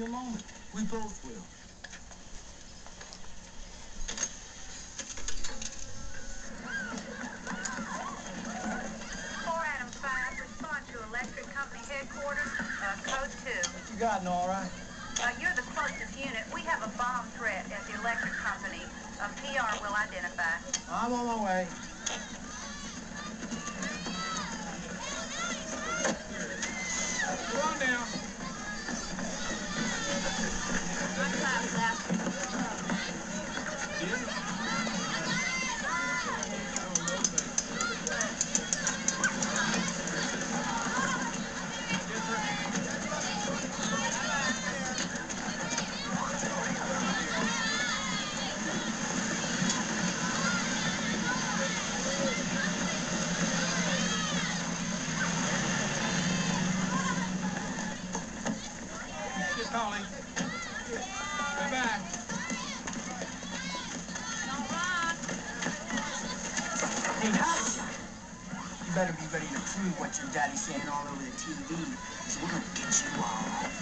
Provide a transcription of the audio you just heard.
you a moment. We both will. Four Adam Five, respond to Electric Company headquarters, uh, code two. You got right. Uh, you're the closest unit. We have a bomb threat at the electric company. A PR will identify. I'm on my way. Calling. Come back. Hey, Hotshot. You better be ready to prove what your daddy's saying all over the TV, because we're gonna get you all